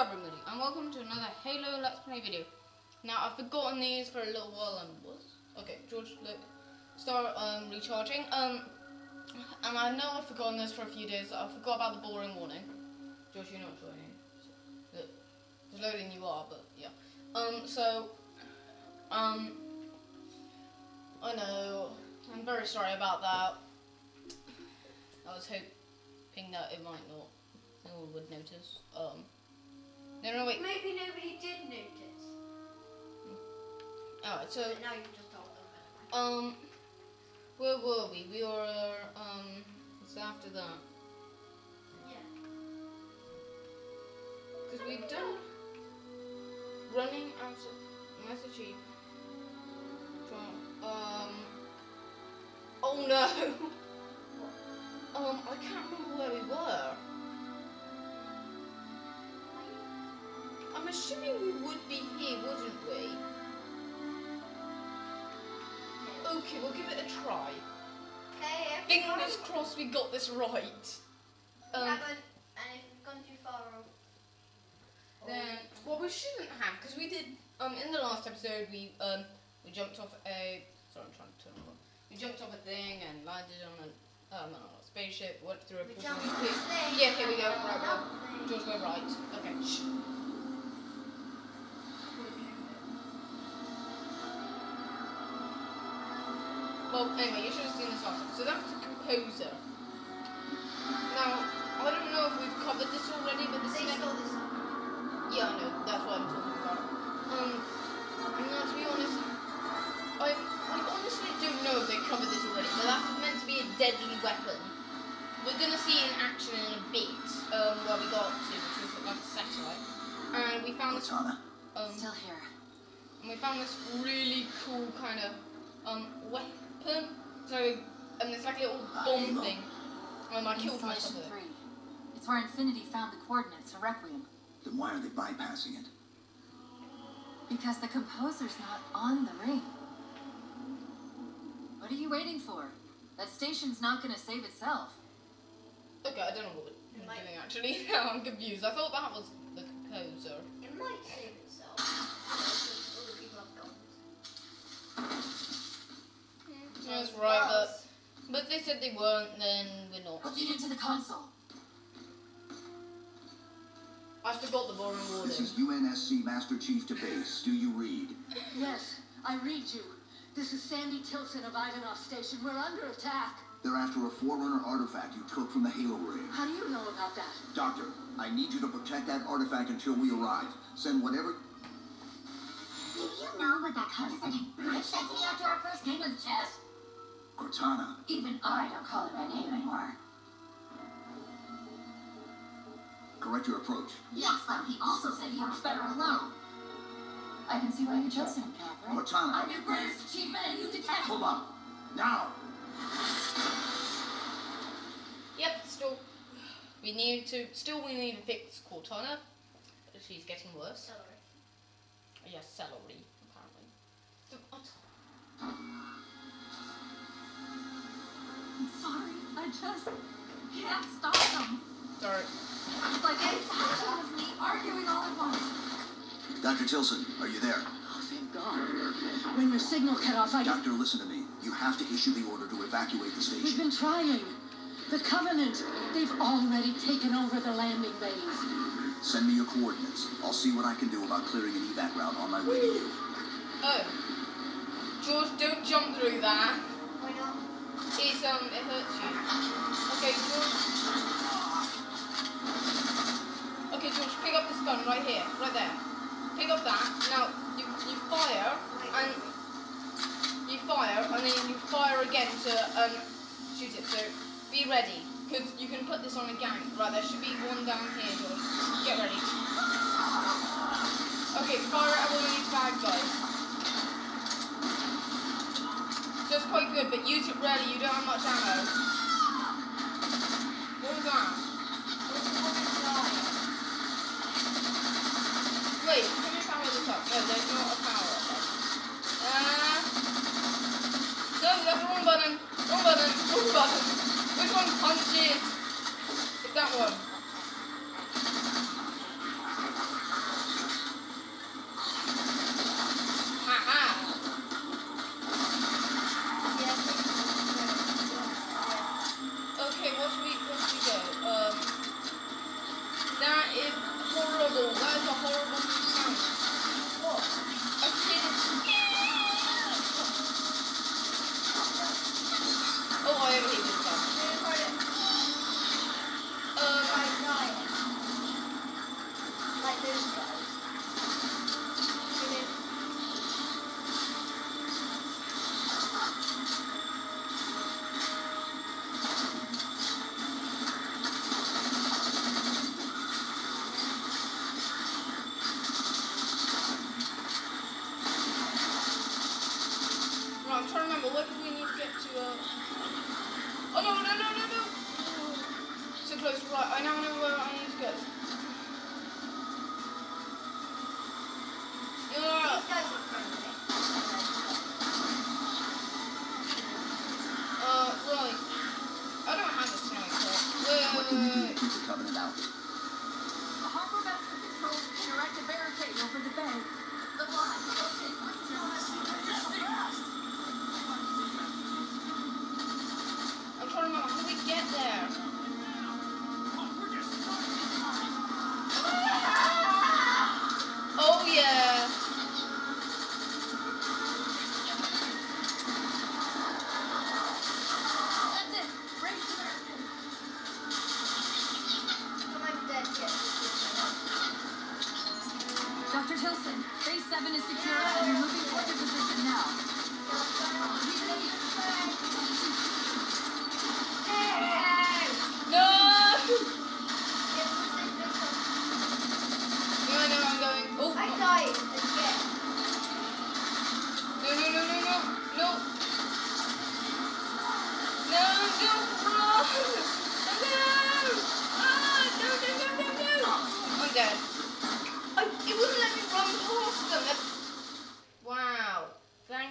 Hello everybody and welcome to another Halo Let's Play video. Now I've forgotten these for a little while and was okay, George look start um recharging. Um and I know I've forgotten this for a few days. I forgot about the boring warning. George you're not joining. So, it's loading you are, but yeah. Um so um I know. I'm very sorry about that. I was hoping that it might not no one would notice. Um no, no, wait. Maybe nobody did notice. Alright, so, But now you just told them anyway. um, where were we? We were, um, it's after that. Yeah. Because we've done running out of messaging. Um, oh no! um, I can't remember where we were. Assuming we would be here, wouldn't we? Okay, we'll give it a try. Okay, Fingers crossed we got this right. Um, and if we've gone too far, or, then well we shouldn't have because we did um in the last episode we um we jumped off a sorry I'm trying to turn it on. We jumped off a thing and landed on a um on a spaceship, went through a we jumped off thing. Yeah, here we go. Right, right. the thing. George go right. Okay. Shh. Well, anyway, you should have seen this last time. So that's the composer. Now, I don't know if we've covered this already, but this They is saw this. yeah, I know. That's what I'm talking about. Um, now to be honest, I I honestly don't know if they covered this already, but that's meant to be a deadly weapon. We're gonna see it in action in a bit. Um, where we got to, which was like a satellite, and we found this. Cortana, Um, Still here. and we found this really cool kind of weapon. So, and it's like a little bomb Halo. thing. Um, I killed myself Installation with it. three. It's where Infinity found the coordinates to Requiem. then why are they bypassing it? Because the composer's not on the ring. What are you waiting for? That station's not gonna save itself. Okay, I don't know what It we're doing actually. I'm confused. I thought that was the composer. It might save this. Right, but but they said they weren't. Then we're not. Put it into the console. I forgot the boring This is UNSC Master Chief to base. Do you read? Yes, I read you. This is Sandy Tillson of Ivanoff Station. We're under attack. They're after a Forerunner artifact you took from the Halo ring. How do you know about that? Doctor, I need you to protect that artifact until we arrive. Send whatever. Do you know what that condescending bitch said to me after our first game of chess? Cortana, Even I don't call it by name anymore. correct your approach. Yes, but he also said he works better alone. I can see why you chose him, Catherine. Cortana, I'm your greatest achievement and you detest pull up. Now! Yep. Still, we need to. Still, we need to fix Cortana. She's getting worse. Celery. Yes, celery apparently. So, I just can't stop them. Sorry. It's like a passion of me arguing all at once. Dr. Tillson, are you there? Oh, thank God. When your signal cut off, I... Doctor, listen to me. You have to issue the order to evacuate the station. We've been trying. The Covenant, they've already taken over the landing bays. Send me your coordinates. I'll see what I can do about clearing an evac route on my way to you. Oh, George, don't jump through that. Why not? It's um, it hurts you. Okay, George. Okay, George, pick up this gun right here, right there. Pick up that. Now you you fire and you fire and then you fire again to um shoot it. So be ready, because you can put this on a gang. Right, there should be one down here, George. Get ready. Okay, fire at these bad guys. So it's quite good, but use it rarely. You don't have much ammo. What was that? Wait, can we power this up? No, there's not a power up. Uh, no, that's the wrong button. Wrong button. Wrong button. Which one punches? It's that one.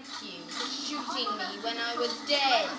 Thank you for shooting me when I was dead.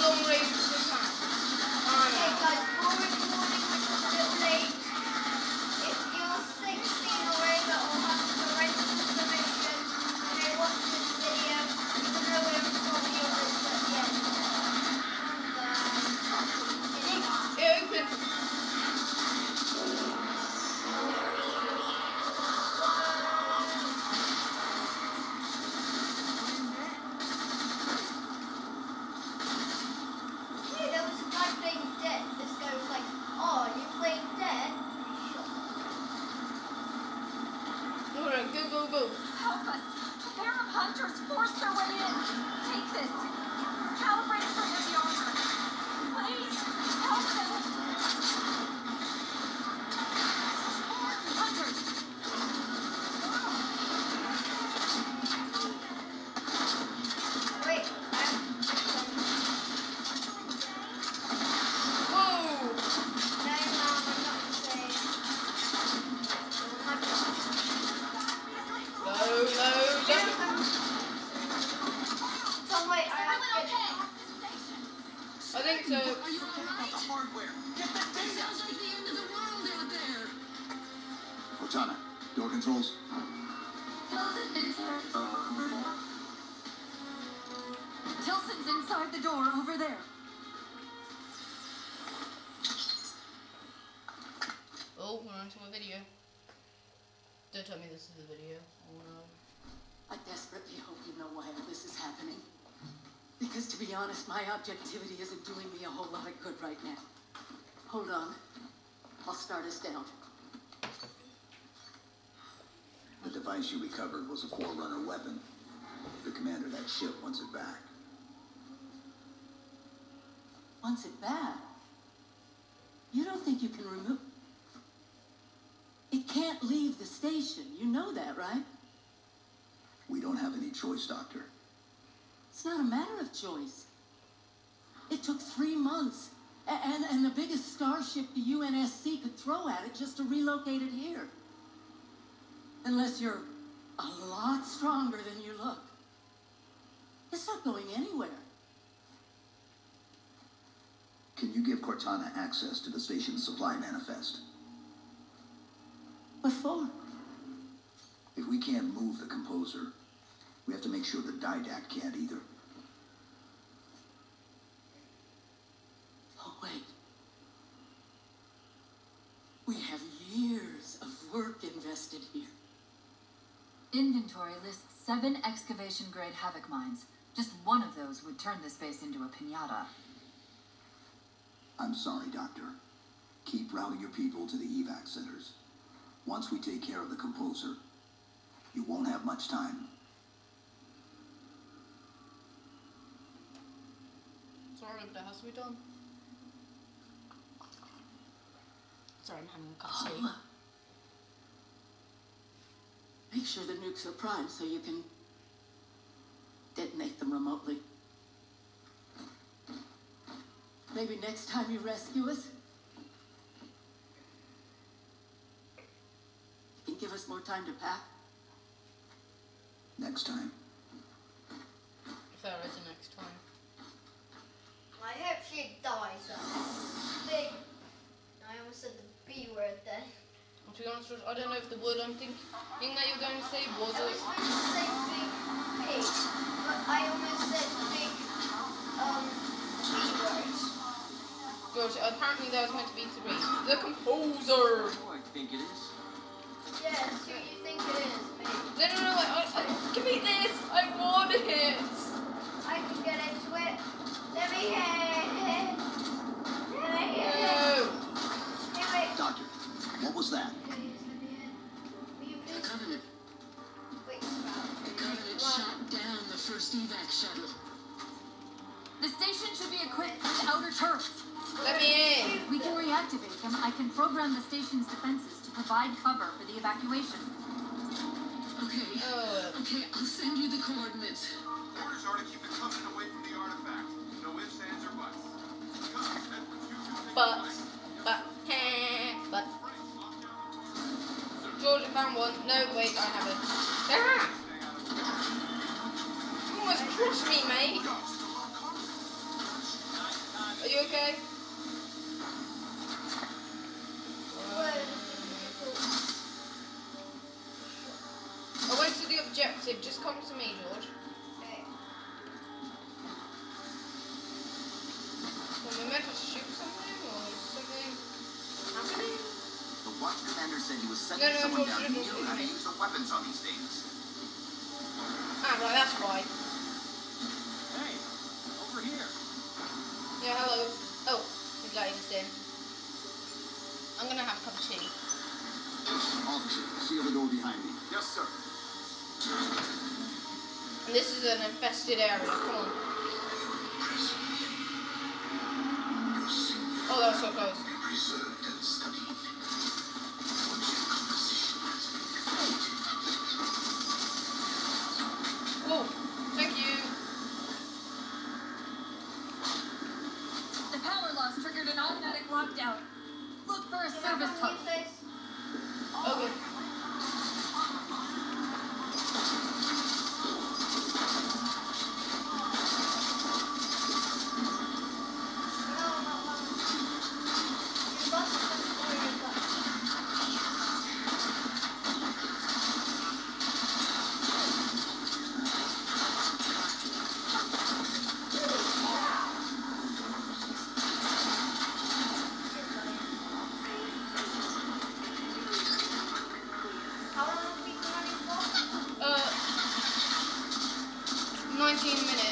Long range onto a video. Don't tell me this is a video. Oh no. I desperately hope you know why all this is happening. Because to be honest, my objectivity isn't doing me a whole lot of good right now. Hold on. I'll start us down. The device you recovered was a Forerunner weapon. The commander of that ship wants it back. Wants it back. You don't think you can remove. It can't leave the station. You know that, right? We don't have any choice, Doctor. It's not a matter of choice. It took three months and, and the biggest starship the UNSC could throw at it just to relocate it here. Unless you're a lot stronger than you look. It's not going anywhere. Can you give Cortana access to the station's supply manifest? What for? If we can't move the composer, we have to make sure the Didact can't either. Oh, wait. We have years of work invested here. Inventory lists seven excavation grade HAVOK mines. Just one of those would turn this base into a pinata. I'm sorry, Doctor. Keep routing your people to the evac centers. Once we take care of the composer, you won't have much time. Sorry, but it has to be done. Sorry, I'm having a cup of oh, Make sure the nukes are primed so you can detonate them remotely. Maybe next time you rescue us, you can give us more time to pack. Next time. If there is a next time. I hope she dies. Big. I almost said the B word then. To be honest, I don't know if the word I'm thinking that you're going to say was I was it. supposed to say big pig, but I almost said big um B word. Good. Apparently there was meant to be three. The composer. Oh, I think it is. Yes, who you think it is, Now you know how to use the weapons on these things. 19 minutes.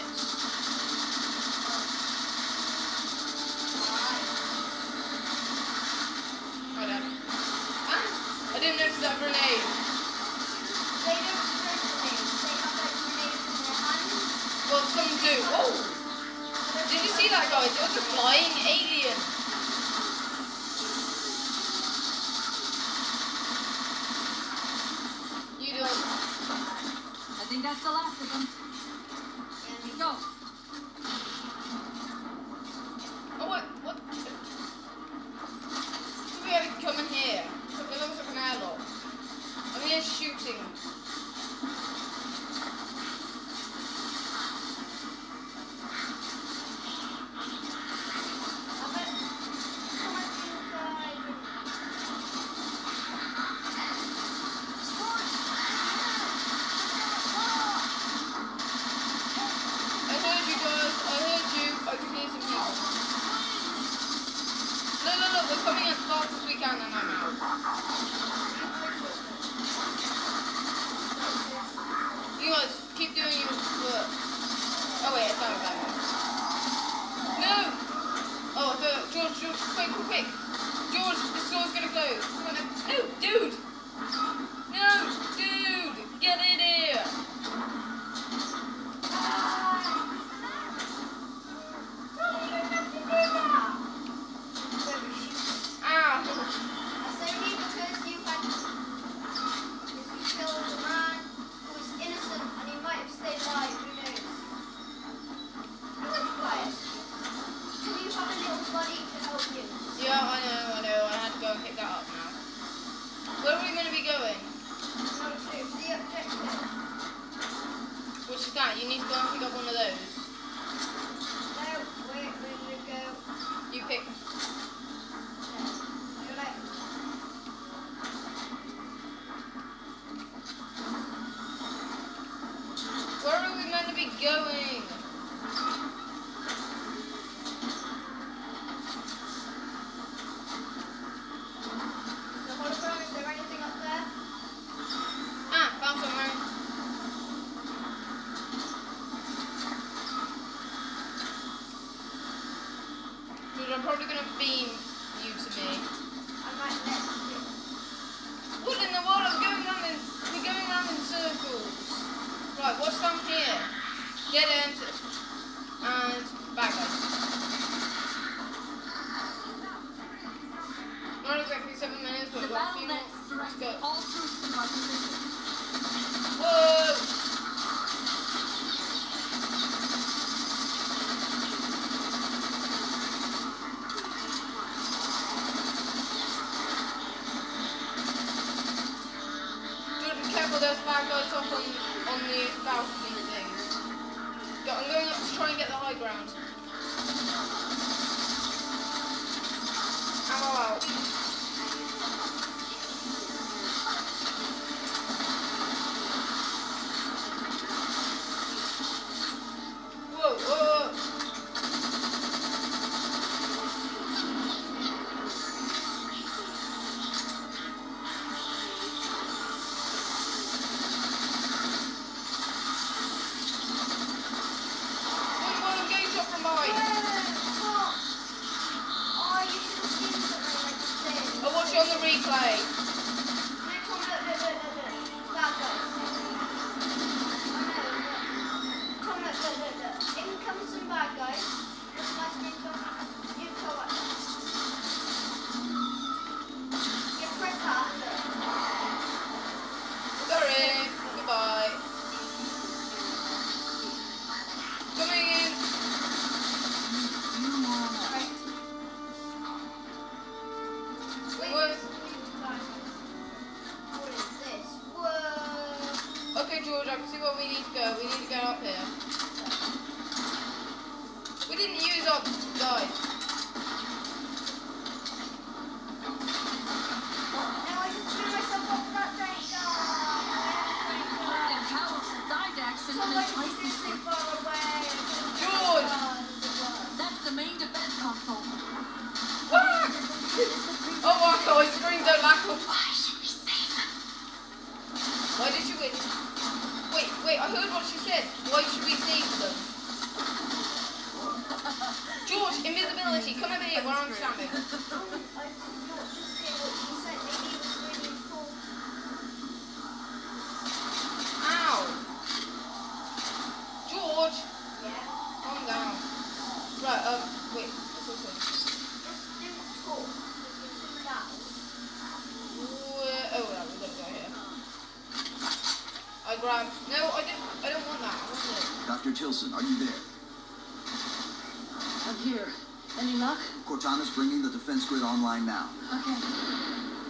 online now. Okay.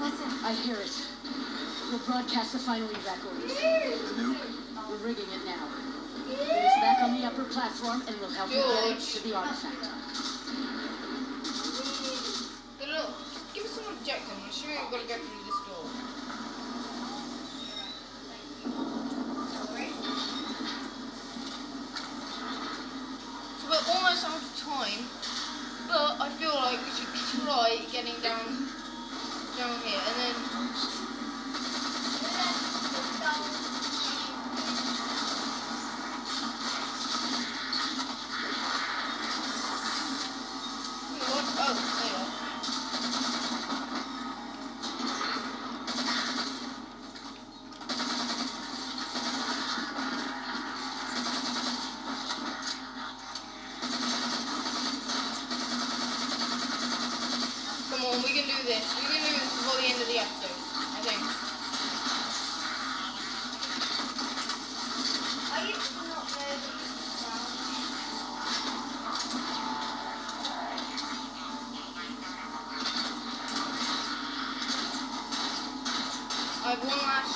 Listen. I hear it. We'll broadcast the final evacuation orders. The nuke? We're rigging it now. It's back on the upper platform and we'll help George. you get to the artifact. Look, give us some objective. I'm sure you're going to get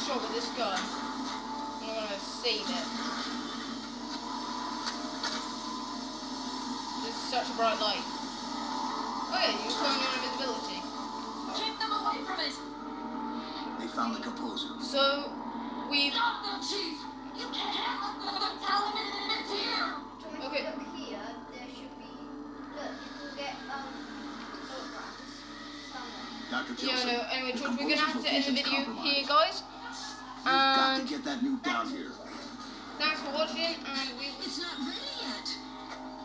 shot with this gun. And I'm gonna save it. This is such a bright light. Oh yeah, you found on invisibility. Keep them away from it! They found the composer. So, we've... Them, Chief! You can't handle them! Tell them it is here! Okay. Look here, there should be... Look, you can get, um... Dr. Joseph, yeah, no, anyway, George, we're going to have to end the video here, guys get that nuke down here. Thanks for watching, and we. It's not ready yet.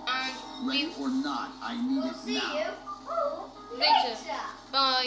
And ready we... or not, I need we'll it now. We'll see you later. Bye.